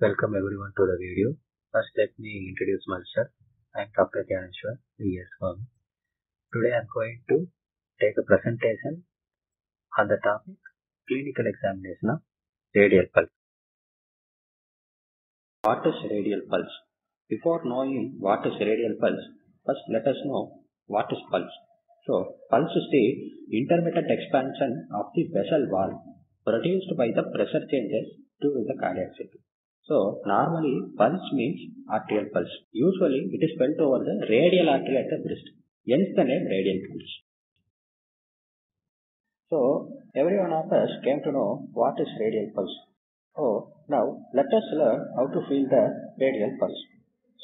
Welcome everyone to the video. First let me introduce myself. I am Dr. Gyaneshwar, ES Swami. Today I am going to take a presentation on the topic clinical examination of radial pulse. What is radial pulse? Before knowing what is radial pulse, first let us know what is pulse. So, pulse is the intermittent expansion of the vessel wall produced by the pressure changes during the cardiac cycle. So, normally pulse means arterial pulse. Usually it is felt over the radial artery at the wrist. Hence the name radial pulse. So, every one of us came to know what is radial pulse. So, now let us learn how to feel the radial pulse.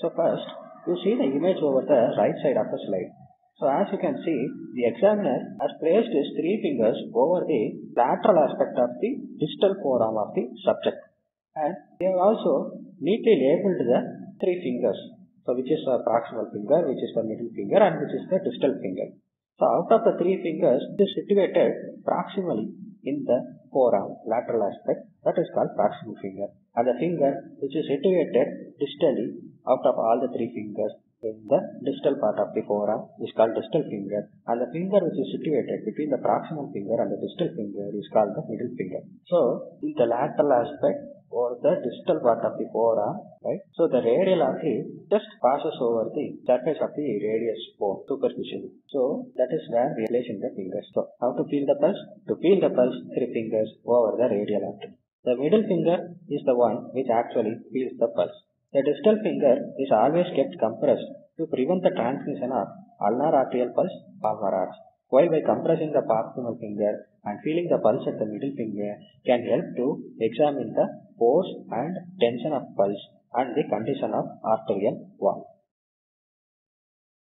So, first you see the image over the right side of the slide. So as you can see, the examiner has placed his three fingers over the lateral aspect of the distal forearm of the subject. And they have also neatly labeled the three fingers. So which is the proximal finger, which is the middle finger and which is the distal finger. So out of the three fingers, it is situated proximally in the forearm lateral aspect that is called proximal finger. And the finger which is situated distally out of all the three fingers in the distal part of the forearm is called distal finger and the finger which is situated between the proximal finger and the distal finger is called the middle finger. So, in the lateral aspect or the distal part of the forearm, right? So, the radial artery just passes over the surface of the radius bone superficially. So, that is where we place in the fingers. So, how to feel the pulse? To feel the pulse, three fingers over the radial artery. The middle finger is the one which actually feels the pulse. The distal finger is always kept compressed to prevent the transmission of ulnar arterial pulse palmar arch. While by compressing the proximal finger and feeling the pulse at the middle finger can help to examine the force and tension of pulse and the condition of arterial wall.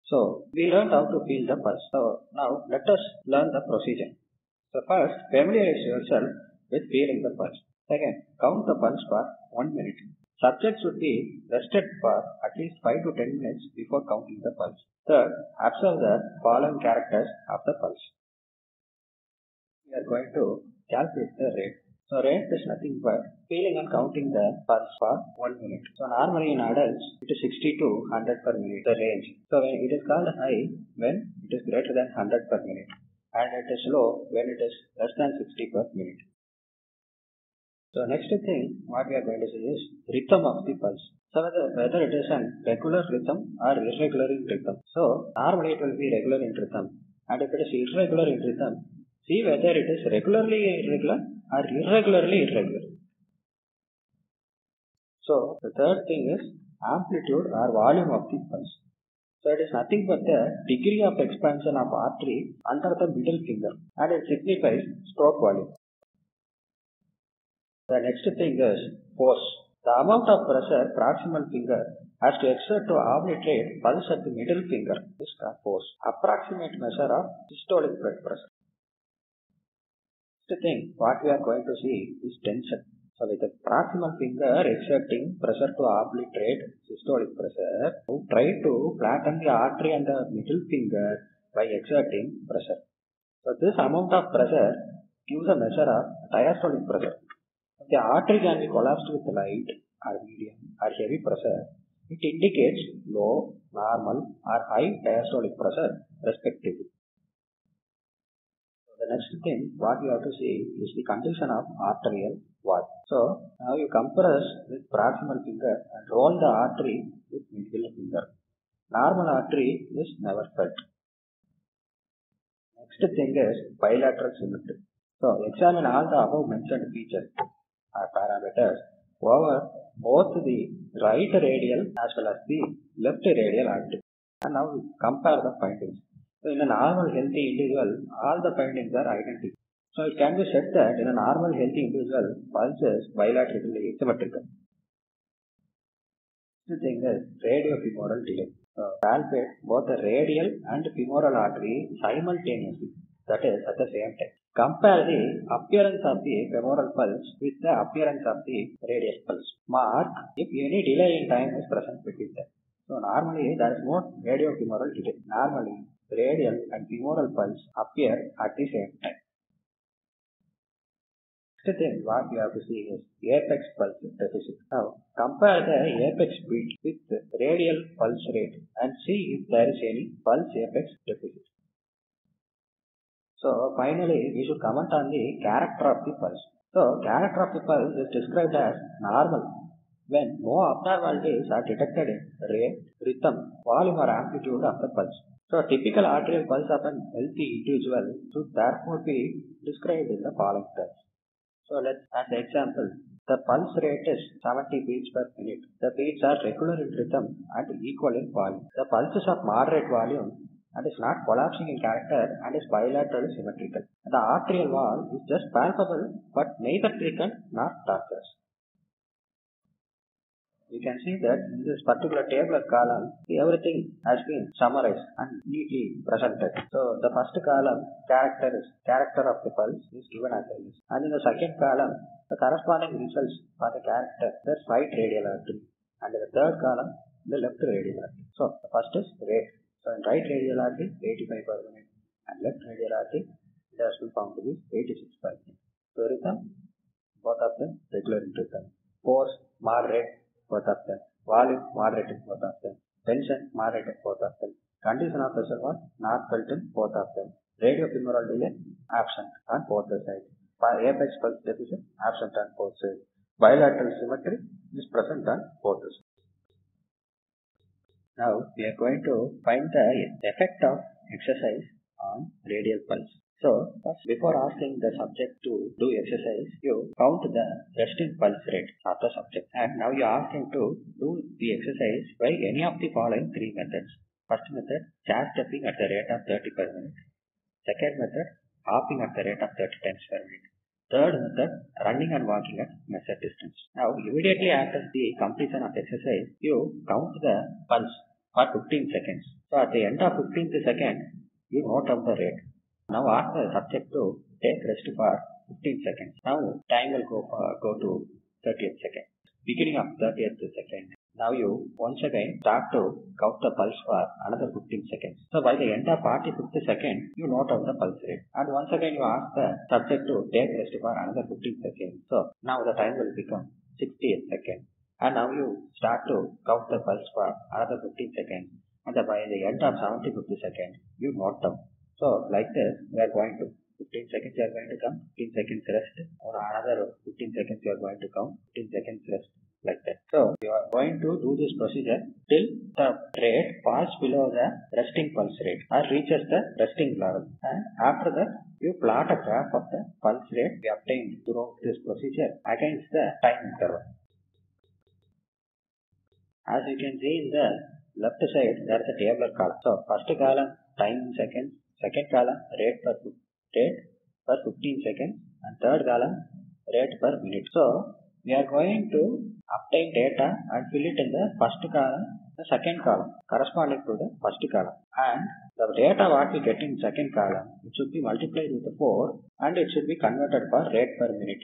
So, we learned how to feel the pulse. So, now let us learn the procedure. So, first, familiarize yourself with feeling the pulse. Second, count the pulse for 1 minute. Subject should be rested for at least 5 to 10 minutes before counting the pulse. Third, observe the following characters of the pulse. We are going to calculate the rate. So rate is nothing but feeling and counting the pulse for 1 minute. So normally in adults it is 60 to 100 per minute the range. So when it is called high when it is greater than 100 per minute and it is low when it is less than 60 per minute. So next thing what we are going to see is rhythm of the pulse. So whether, whether it is an regular rhythm or irregular in rhythm. So normally it will be regular in rhythm and if it is irregular in rhythm, see whether it is regularly irregular or irregularly irregular. So the third thing is amplitude or volume of the pulse. So it is nothing but the degree of expansion of artery under the middle finger and it signifies stroke volume. The next thing is force. The amount of pressure proximal finger has to exert to obliterate pulse at the middle finger is called force. Approximate measure of systolic blood pressure. Next thing what we are going to see is tension. So with the proximal finger exerting pressure to obliterate systolic pressure, try to flatten the artery and the middle finger by exerting pressure. So this amount of pressure gives a measure of diastolic pressure. The artery can be collapsed with light or medium or heavy pressure. It indicates low, normal or high diastolic pressure respectively. The next thing what you have to see is the condition of arterial wall. So now you compress with proximal finger and roll the artery with middle finger. Normal artery is never felt. Next thing is bilateral symmetry. So examine all the above mentioned features parameters over both the right radial as well as the left radial artery. And now compare the findings. So in a normal healthy individual, all the findings are identical. So it can be said that in a normal healthy individual, pulse is bilaterally symmetrical. The thing is radiofemoral delay. So palpate both the radial and femoral artery simultaneously, that is at the same time. Compare the appearance of the femoral pulse with the appearance of the radial pulse. Mark if any delay in time is present between them. So normally there is no radiofemoral delay. Normally radial and femoral pulse appear at the same time. Next thing what you have to see is apex pulse deficit. Now compare the apex beat with radial pulse rate and see if there is any pulse apex deficit. So finally we should comment on the character of the pulse. So character of the pulse is described as normal when no abnormalities are detected in rate, rhythm, volume or amplitude of the pulse. So typical arterial pulse of an healthy individual should therefore be described in the following terms. So let's as example, the pulse rate is 70 beats per minute. The beats are regular in rhythm and equal in volume. The pulse is of moderate volume and is not collapsing in character and is bilateral symmetrical. The arterial wall is just palpable but neither thickened nor tortuous. We can see that in this particular tabular column, everything has been summarized and neatly presented. So the first column, character is character of the pulse is given as this. And in the second column, the corresponding results for the character, the right radial artery. And in the third column, the left radial artery. So the first is rate. So in right radial artery, 85 per minute. And left radial artery, it has been found to be 86 per minute. So rhythm, both of them regular in rhythm. Force, moderate, both of them. Volume, moderate both of them. Tension, moderate both of them. Condition of pressure was not felt in both of them. Radiofemoral delay, absent on both the sides. Apex pulse deficit, absent on both sides. Bilateral symmetry is present on both sides. Now we are going to find the effect of exercise on radial pulse. So, first before asking the subject to do exercise, you count the resting pulse rate of the subject. And now you ask him to do the exercise by any of the following three methods. First method, chair stepping at the rate of 30 per minute. Second method, hopping at the rate of 30 times per minute. Third method, running and walking at measured distance. Now, immediately after the completion of exercise, you count the pulse for 15 seconds. So, at the end of 15th second, you note down the rate. Now ask the subject to take rest for 15 seconds. Now time will go for, go to 30th second. Beginning of 30th second. Now you once again start to count the pulse for another 15 seconds. So by the end of 45th second, you note out the pulse rate. And once again you ask the subject to take rest for another 15 seconds. So now the time will become 60th seconds. And now you start to count the pulse for another 15 seconds. And by the end of 75th second, you note down so like this, we are going to 15 seconds you are going to count, 15 seconds rest, or another 15 seconds you are going to count, 15 seconds rest, like that. So you are going to do this procedure till the rate falls below the resting pulse rate or reaches the resting level. And after that, you plot a graph of the pulse rate we obtained throughout this procedure against the time interval. As you can see in the left side, there is a tabular column. So first column, time in seconds, second column rate per rate per 15 seconds and third column rate per minute. So we are going to obtain data and fill it in the first column, the second column corresponding to the first column. And the data what we get in second column it should be multiplied with 4 and it should be converted for rate per minute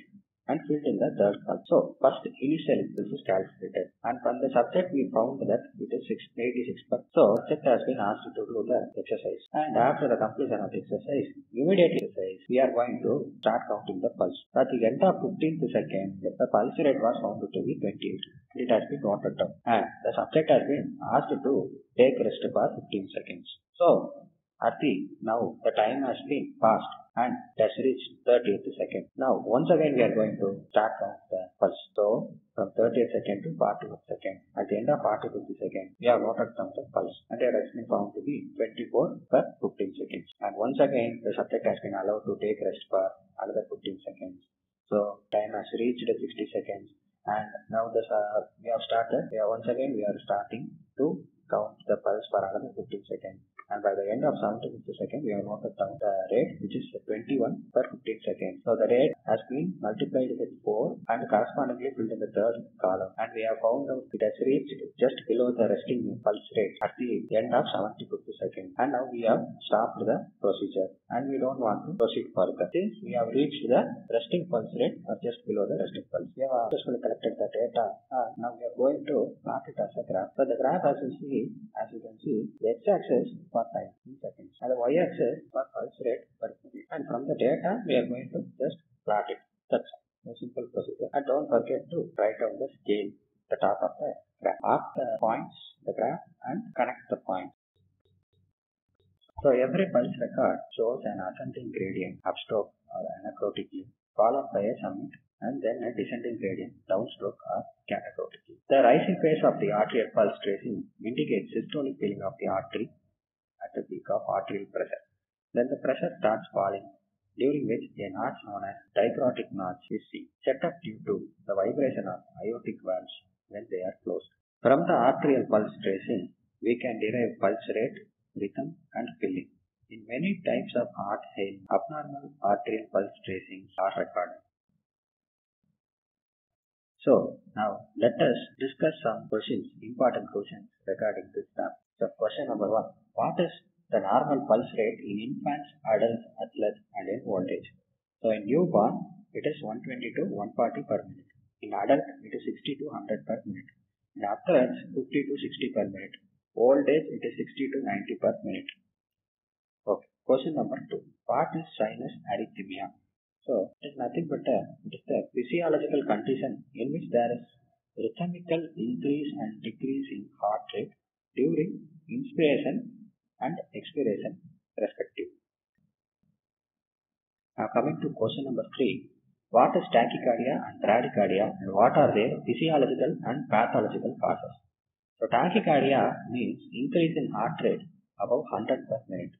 and filled in the third column. So first initial this is calculated and from the subject we found that it is 86 per. So subject has been asked to do the exercise and after the completion of the exercise immediately exercise we are going to start counting the pulse. At the end of 15th second the pulse rate was found to be 28. It has been noted down and the subject has been asked to take rest for 15 seconds. So at the now the time has been passed and has reached 30th second. Now once again we are going to start count the pulse. So from 30th second to 40th second. At the end of 40th second we have noted down the pulse and it has been found to be 24 per 15 seconds. And once again the subject has been allowed to take rest for another 15 seconds. So time has reached 60 seconds and now this uh, we have started. We are once again we are starting to count the pulse for another 15 seconds and by the end of 75 second we have noted down the rate which is 21 per 15 seconds. So the rate has been multiplied with 4 and correspondingly filled in the third column and we have found out it has reached just below the resting pulse rate at the end of 75 second and now we have stopped the procedure and we don't want to proceed further. Since we have reached the resting pulse rate or just below the resting pulse. We have successfully collected the data and now we are going to plot it as a graph. So the graph as you see, as you can see, the x-axis for time in seconds and the y-axis for pulse rate per minute. And from the data, we are going to just plot it. That's. A simple procedure. And don't forget to write down the scale, the top of the graph. Mark the points, the graph, and connect the points. So every pulse record shows an ascending gradient upstroke or anacrotically, followed by a summit and then a descending gradient downstroke or catacrotically. The rising phase of the arterial pulse tracing indicates systolic filling of the artery at the peak of arterial pressure. Then the pressure starts falling, during which a notch known as dicrotic notch is seen, set up due to the vibration of aortic valves when they are closed. From the arterial pulse tracing, we can derive pulse rate, rhythm, and filling. In many types of heart health, abnormal arterial pulse tracings are recorded. So now let us discuss some questions, important questions regarding this topic. So question number one, what is the normal pulse rate in infants, adults, athletes and in old age? So in newborn, it is 120 to 140 per minute. In adult, it is 60 to 100 per minute. In athletes, 50 to 60 per minute. Old age, it is 60 to 90 per minute. Okay. Question number two. What is sinus arrhythmia? So it is nothing but a, it is the physiological condition in which there is rhythmical increase and decrease in heart rate during inspiration and expiration respectively. Now coming to question number 3. What is tachycardia and bradycardia and what are their physiological and pathological causes? So tachycardia means increase in heart rate above 100 per minute.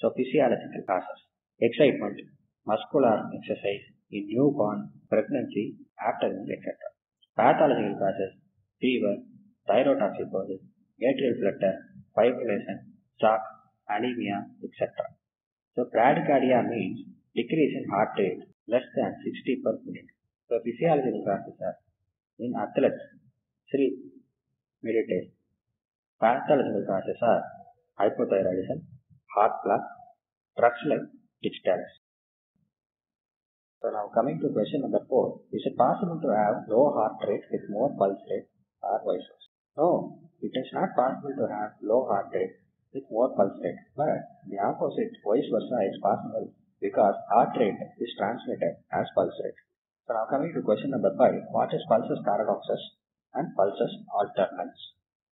So physiological causes. Excitement, muscular exercise in newborn, pregnancy, afternoon, etc. Pathological causes, fever, thyrotoxicosis, atrial flutter, fibrillation, shock, anemia, etc. So bradycardia means decrease in heart rate less than 60 per minute. So physiological causes are in athletes, sleep, meditation. Pathological causes are hypothyroidism, heart block, drugs like. So now coming to question number 4. Is it possible to have low heart rate with more pulse rate or vice versa? No, it is not possible to have low heart rate with more pulse rate, but the opposite vice versa is possible because heart rate is transmitted as pulse rate. So now coming to question number 5, what is pulsus paradoxus and pulsus alternans?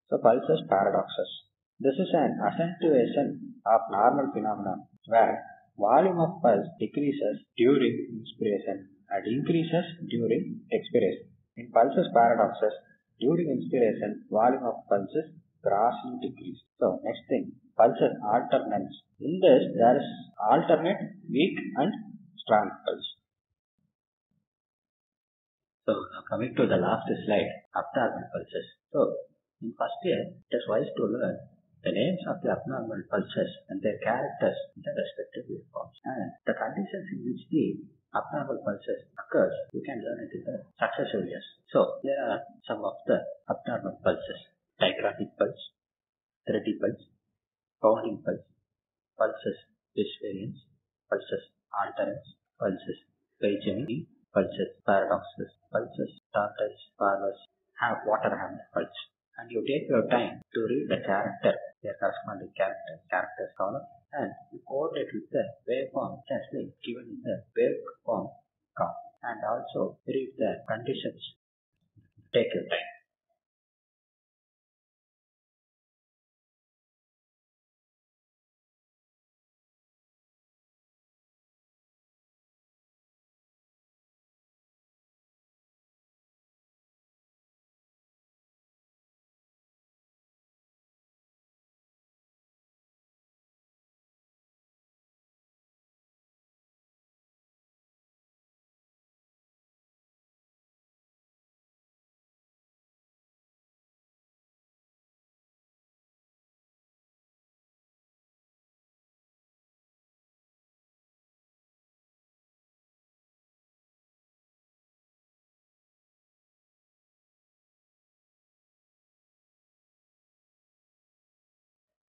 So pulsus paradoxus. This is an accentuation of normal phenomenon where volume of pulse decreases during inspiration and increases during expiration. In pulsus paradoxus, during inspiration, volume of pulses grossly decreased. So next thing, pulsus alternans. In this, there is alternate weak and strong pulse. So coming to the last slide, abnormal pulses. So in first year, it is wise to learn the names of the abnormal pulses and their characters in the respective waveforms and the conditions in which the abnormal pulses occurs, you can learn it in the successive years. So there are some of the abnormal pulses. Dicrotic pulse, thready pulse, pounding pulse, pulsus bisferiens, pulsus alternans, pulses Pagini, pulsus paradoxus, pulses tortoise, parvus, have water hammer pulse. And you take your time to read the character, their corresponding character, characters column, and you coordinate with the waveform as given in the waveform column. And also read the conditions. Take your time.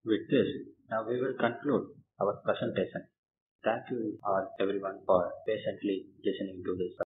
With this, now we will conclude our presentation. Thank you all everyone for patiently listening to this.